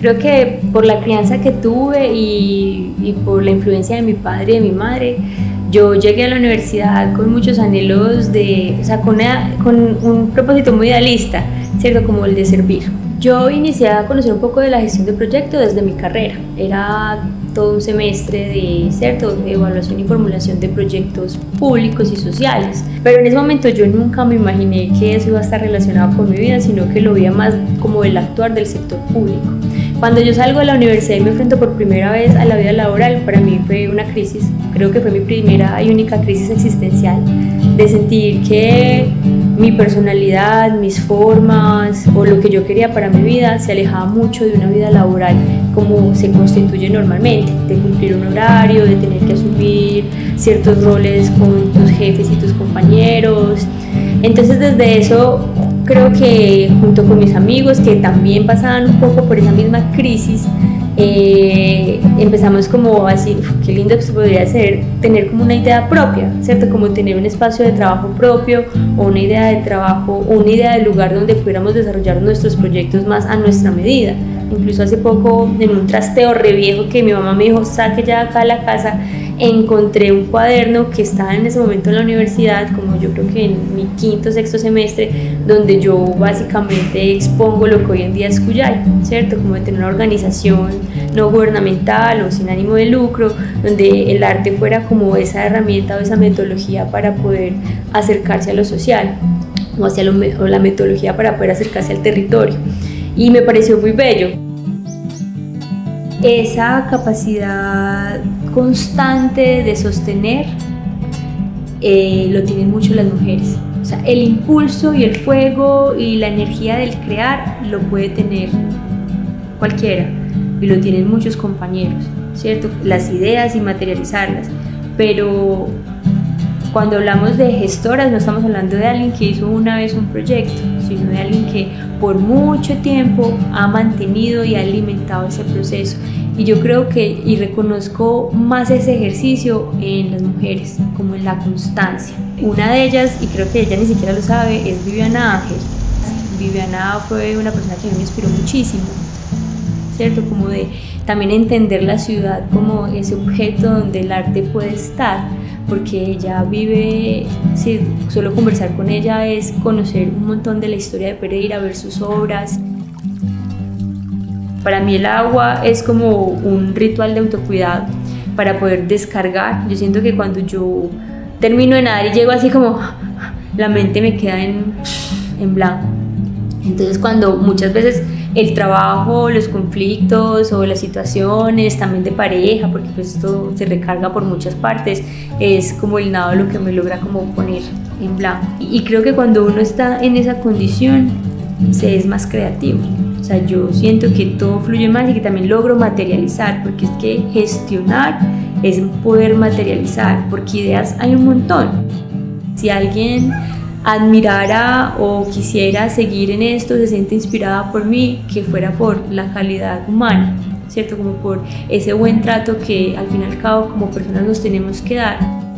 Creo que por la crianza que tuve y, por la influencia de mi padre y de mi madre, yo llegué a la universidad con muchos anhelos de, o sea, con un propósito muy idealista, ¿cierto? Como el de servir. Yo inicié a conocer un poco de la gestión de proyectos desde mi carrera. Era todo un semestre de, ¿cierto? de evaluación y formulación de proyectos públicos y sociales. Pero en ese momento yo nunca me imaginé que eso iba a estar relacionado con mi vida, sino que lo veía más como el actuar del sector público. Cuando yo salgo de la universidad y me enfrento por primera vez a la vida laboral, para mí fue una crisis, creo que fue mi primera y única crisis existencial, de sentir que mi personalidad, mis formas o lo que yo quería para mi vida se alejaba mucho de una vida laboral como se constituye normalmente, de cumplir un horario, de tener que asumir ciertos roles con tus jefes y tus compañeros. Entonces desde eso creo que junto con mis amigos que también pasaban un poco por esa misma crisis, eh, empezamos como a decir, qué lindo que se podría ser tener como una idea propia, ¿cierto? Como tener un espacio de trabajo propio o una idea de trabajo o una idea de lugar donde pudiéramos desarrollar nuestros proyectos más a nuestra medida. Incluso hace poco en un trasteo re viejo que mi mamá me dijo, saque ya acá a la casa, encontré un cuaderno que estaba en ese momento en la universidad, como yo creo que en mi quinto, sexto semestre, donde yo básicamente expongo lo que hoy en día es Cuyay, ¿cierto? Como de tener una organización no gubernamental o sin ánimo de lucro, donde el arte fuera como esa herramienta o esa metodología para poder acercarse a lo social o hacia o la metodología para poder acercarse al territorio. Y me pareció muy bello esa capacidad constante de sostener eh, lo tienen mucho las mujeres. O sea, el impulso y el fuego y la energía del crear lo puede tener cualquiera y lo tienen muchos compañeros, ¿cierto? Las ideas y materializarlas. Pero cuando hablamos de gestoras no estamos hablando de alguien que hizo una vez un proyecto, sino de alguien que por mucho tiempo ha mantenido y ha alimentado ese proceso. Y yo creo que, y reconozco más ese ejercicio en las mujeres, como en la constancia. Una de ellas, y creo que ella ni siquiera lo sabe, es Viviana Ángel. Viviana fue una persona que me inspiró muchísimo, ¿cierto? Como de también entender la ciudad como ese objeto donde el arte puede estar porque ella vive, si solo conversar con ella es conocer un montón de la historia de Pereira, ver sus obras. Para mí el agua es como un ritual de autocuidado para poder descargar. Yo siento que cuando yo termino de nadar y llego así como la mente me queda en, en blanco. Entonces cuando muchas veces el trabajo, los conflictos o las situaciones también de pareja, porque pues esto se recarga por muchas partes, es como el nado lo que me logra como poner en blanco. Y creo que cuando uno está en esa condición, se es más creativo. O sea, yo siento que todo fluye más y que también logro materializar, porque es que gestionar es poder materializar, porque ideas hay un montón. Si alguien admirara o quisiera seguir en esto, se siente inspirada por mí, que fuera por la calidad humana, ¿cierto? Como por ese buen trato que al fin y al cabo como personas nos tenemos que dar.